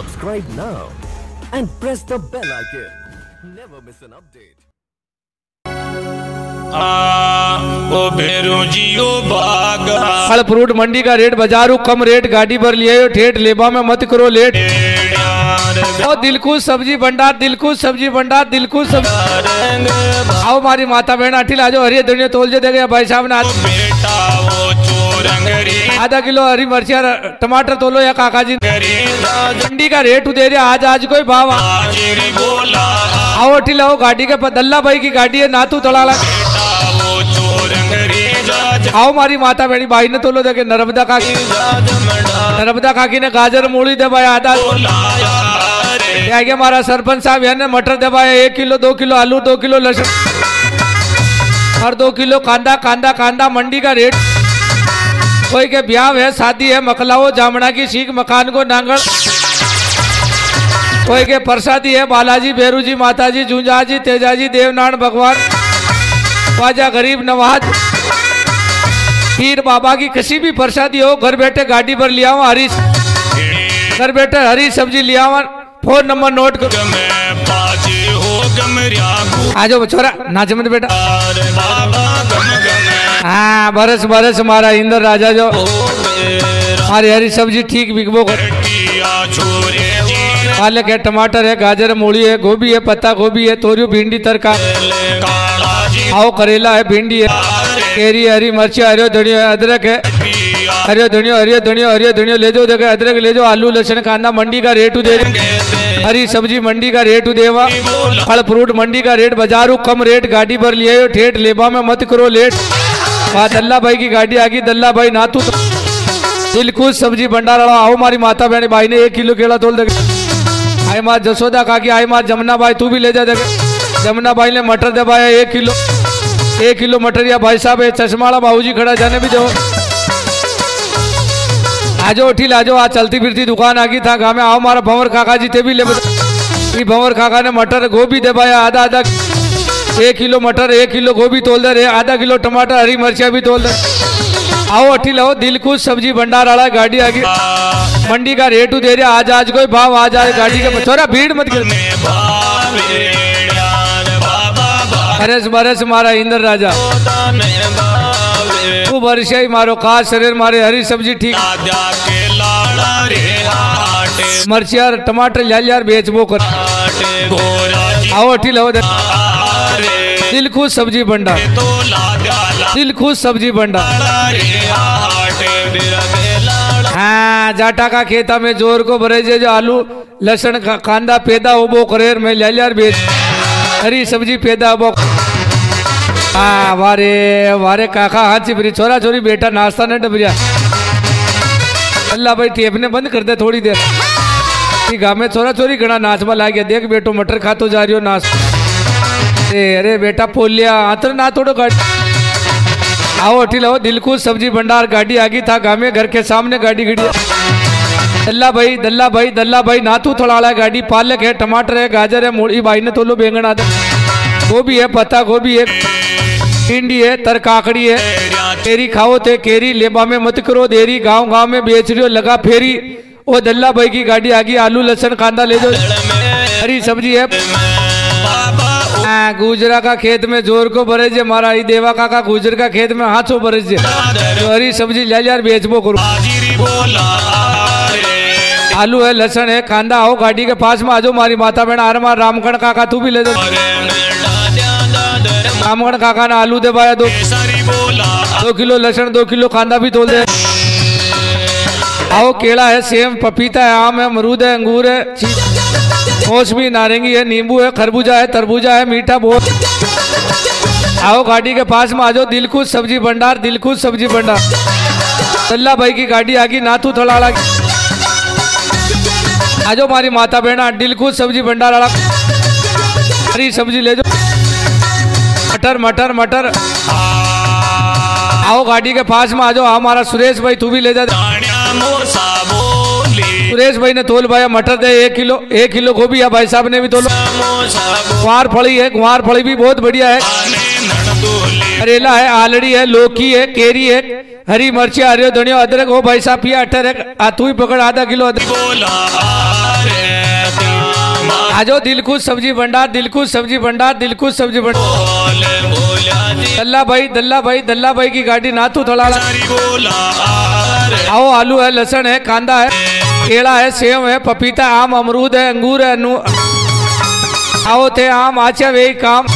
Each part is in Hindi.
Subscribe now and press the bell icon. Never miss an update. फल फ्रूट मंडी का रेट बाजारू कम रेट गाड़ी भर लिए ठेठ लेबा में मत करो लेट। ओ दिलखुश सब्ज़ी भंडार दिलखुश सब्ज़ी भंडार दिलखुश सब्ज़ी। आओ मारी माता बहन अठिल आजो हरिये दुनिया तोल जे देगा भाई साहब ने आज बेटा वो चोरंगरी आधा किलो हरी मिर्चिया टमाटर तोलो या काका जी मंडी का रेट दे रहे आज आज कोई भाव आओ आओ गाड़ी के दल्ला भाई की गाड़ी है, नातू वो आओ मारी माता बहनी, भाई ने तोलो देखे, नर्मदा काकी। नर्मदा काकी ने गाजर मूली दे भाई आधा आगे हमारा सरपंच साहब यानी मटर दबाया, एक किलो, दो किलो आलू, दो किलो लहसुन। और दो किलो कांदा कांदा कांदा, मंडी का रेट। कोई के ब्याह है शादी है मकलाओ जामना की सीख मकान को नांगल। कोई के प्रसादी है बालाजी बेरू जी माता जी जूंजा जी तेजा जी देवनारायण भगवान ख्वाजा गरीब नवाज़ पीर बाबा की किसी भी प्रसादी हो घर बैठे गाड़ी पर लिया हुआ हरी घर बैठे हरी सब्ज़ी लिया हुआ फ़ोन नंबर नोट करो। मैं बाजे आ जाओ छोरा नाच मत बेटा। हाँ बरस बरस मारा इंदर राजा जो। हमारी हरी सब्ज़ी ठीक बिकबो पालक है, टमाटर है, गाजर, मूली है, गोभी है, पत्ता गोभी है तोरियो भिंडी तरका आओ, करेला है, भिंडी है। केरी हरी मिर्ची हरियो धनियो है, अदरक है। हरियो धनिया हरियो धनिया हरियो धनिया, ले जाओ, देखो, अदरक ले जाओ, आलू, लहसुन, कांदा, मंडी का रेट दे हरी सब्ज़ी मंडी का रेट देवा फल, फ्रूट मंडी का रेट, बाजारू कम रेट, गाड़ी लिए हो ठेठ, लेबा में मत करो, लेट। वहाँ दल्ला भाई की गाड़ी आ गई। दल्ला भाई नातू तो दिल खुश, सब्ज़ी भंडार आओ मारी माता बहन भाई ने एक किलो केला तोल दे आई मार जसोदा काकी, आई मार जमुना भाई तू भी ले जा देखे। जमुना भाई ने मटर दबाया, एक किलो। एक किलो मटर या भाई साहब ये चश्मा वाला बाबूजी खड़ा, जाने भी दो। आजो उठी, लाजो, आज चलती फिरती दुकान आ गई, था गाँव में। आओ मारा भंवर काका जी थे भी ले भंवर काका ने मटर गोभी दबाया आधा आधा एक किलो मटर, एक किलो गोभी तोल दे, रे, आधा किलो टमाटर, हरी मिर्चिया भी तोल दे। आओ, अठी लाओ, दिल खुश, सब्ज़ी भंडार वाला गाड़ी आ गई मंडी का रेट दे रहे आज आज कोई भाव, आज आज गाड़ी के छोरा भीड़ मत कर यार बरस मारा इंदर राजा। वर्षा ही मारो, खास शरीर मारे, हरी सब्ज़ी ठीक। मर्चियार, टमाटर, लाल यार बेचबो कर। आओ, अठी लाओ दिल खुश सब्ज़ी भंडार तो दिल खुश सब्ज़ी भंडार लाड़ा हाँ जाटा का खेता में ज़ोर को भरे जे जो आलू लसन का कांदा पैदा उबो करेर में लाल यार बेच। हरी सब्ज़ी पैदा उबो हाँ वारे वारे काका हाथ चिपरी छोरा छोरी बेटा नाश्ता न डबरिया। अल्लाह भाई टेप ने बंद कर दे थोड़ी देर। ई गाँव में छोरा छोरी घना नाचवा ला गया। देख बेटो मटर खातो जा रही हो नाच ए अरे बेटा पोलिया आतर ना थोड़ो गाड़ी आओ अठी लाओ दिलखुश सब्ज़ी भंडार, गाड़ी आ गई था गाँव में घर के सामने गाड़ी खड़ी दल्ला भाई दल्ला भाई दल्ला भाई नातू थोड़ा है, गाड़ी पालक है, टमाटर है, गाजर है, मूली भाई ने तोलो बैंगन आदे गोभी है, पत्ता गोभी है, भिंडी है, तर काकड़ी है। केरी खाओ थे केरी, लेबा में मत करो देरी गाँव गाँव में बेच रही हो, लगा फेरी। ओ दल्ला भाई की गाड़ी आ गई आलू, लहसन, कांदा ले जाओ। हरी सब्ज़ी है। गुजरा का खेत में ज़ोर को भरे जे मारा ई देवा काका गुजर का खेत में हाथों भरे जे तो हरी सब्ज़ी ले यार बेचबो करो। हाजिरी बोला रे आलू है लहसन है कांदा हो गाड़ी के पास में आजो मारी माता बहन आर मार रामगढ़ काका तू भी ले दे रामगढ़ काका ने आलू दे। पाया दो दो किलो लहसन दो किलो कांदा भी तोल दे। आओ केला है सेम पपीता है आम है अमरूद है अंगूर है ची- मौसमी नारंगी है नींबू है, खरबूजा है, तरबूजा है, मीठा बहुत। आओ गाड़ी के पास में आ जाओ दिलखुश सब्ज़ी भंडार दिलखुश सब्ज़ी भंडार। सल्ला भाई की गाड़ी आ गई, नाथू थोड़ा आ जाओ मारी माता बहना दिलखुश सब्ज़ी भंडार वाला हरी सब्ज़ी ले जाओ। मटर मटर मटर। आओ गाड़ी के पास में आ जाओ हमारा सुरेश भाई, तू भी ले जा। सुरेश भाई ने तोल भाई मटर दे, एक किलो एक किलो गोभी। भाई साहब ने भी तोलो। गुआर फली है गुआर फली भी बहुत बढ़िया है। करेला है, आलड़ी है, लौकी है, केरी है, हरी मिर्ची हरियो धनिया, अदरक हो भाई साहब, पिया अठर है तू ही पकड़, आधा किलो अदरक। बोला रे आ दिलखुश सब्ज़ी भंडार दिलखुश सब्ज़ी भंडार दिलखुश सब्ज़ी दल्ला भाई दल्ला भाई दल्ला भाई की गाड़ी थोड़ा सारी बोला आरे आओ, आलू है, लहसुन है, कांदा है। केला है सेव है, पपीता, आम, अमरूद है, अंगूर है अनु आओ थे आम आचा वे काम।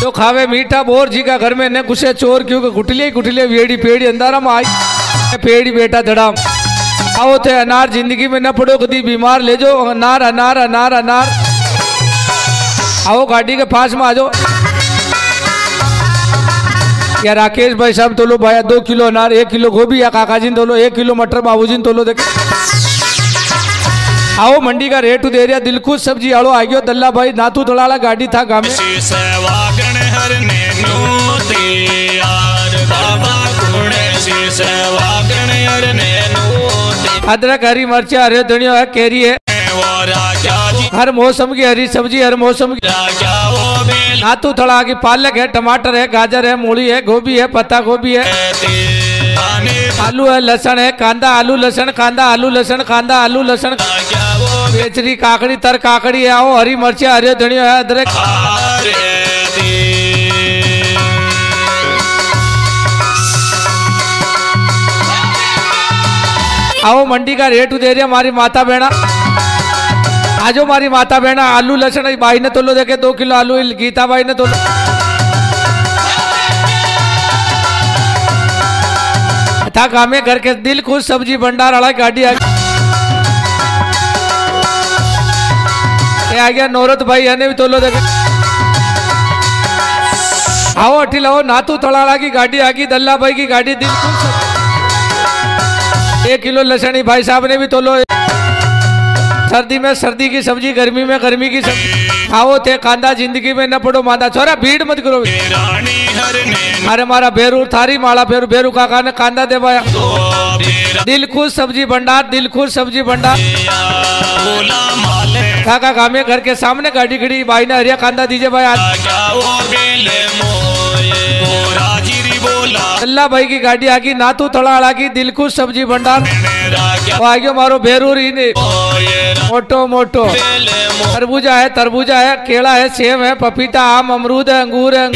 जो खावे मीठा, बोर जी का घर में न घुसे चोर, क्योंकि गुटलिए गुटलिए वेड़ी पेड़ी, अंधारा में आई। पेड़ी बेटा धड़ाम। आओ थे अनार, ज़िंदगी में न पड़ो कदी बीमार, ले जाओ, अनार अनार अनार अनार। आओ गाड़ी के पास में आ जाओ। या राकेश भाई साहब तोलो भाई दो किलो अनार एक किलो गोभी या काका जी तोलो एक किलो मटर बाबू जी तोलो देख। आओ मंडी का रेट दे रिया दिलखुश सब्ज़ी आलो आ गयो दल्ला भाई नाथू थोड़ा गाड़ी था गामे। नूते नूते। अदरक हरी मिर्चा हरे धनिया है। केरी है हर मौसम की हरी सब्ज़ी हर मौसम की वो बेल थोड़ा की पालक है टमाटर है गाजर है मूली है गोभी है पत्ता गोभी है। आलू है लहसुन है कांदा आलू लहसुन कांदा आलू लहसुन कांदा आलू लहसुन। वो। बेचरी काकड़ी तर काकड़ी है आओ हरी मिर्चा हरे धनिया है अदरक। आओ मंडी का रेट दे रही हमारी माता बहना आजो मारी माता बहना, आलू लहसुन भाई ने तोलो, देखे दो किलो आलू गीता भाई ने तोलो। था कामे घर के दिल खुश, सब्ज़ी भंडार वाला गाड़ी आ गया। नौरत भाई है भी तोलो, देखे। आओ अठी लाओ नातू थोड़ा की गाड़ी आ गई, दल्ला भाई की गाड़ी, दिल खुश। एक किलो लसणी भाई साहब ने भी तोलो। सर्दी में सर्दी की सब्ज़ी, गर्मी में गर्मी की सब्ज़ी। खाओ थे कांदा, ज़िंदगी में न पड़ो मादा। छोरा, भीड़ मत करो। अरे मारा बेरू थारी, माला बेरू बेरू काका ने कांदा दे पाया दिल खुश सब्ज़ी भंडार, दिल खुश सब्ज़ी भंडार। काका कामे घर के सामने गाड़ी खड़ी, भाई ने हरिया कांदा दीजिए भाई अल्लाह भाई की गाड़ी आ गई नातू थोड़ा गई दिल खुश सब्ज़ी भंडार। राजा वो आ गयो मारो, बेरूर ही ने। मोये मोटो मोटो। तरबूजा है तरबूजा है, केला है, सेब है, पपीता, आम, अमरूद है, अंगूर है।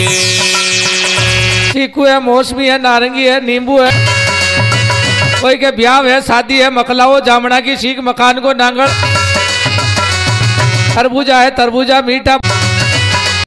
चीकू है, मौसमी है, नारंगी है, नींबू है। कोई के ब्याह है, शादी है मकलाओ जामना की सीख, मकान को नांगड़ तरबूजा है, तरबूजा, मीठा।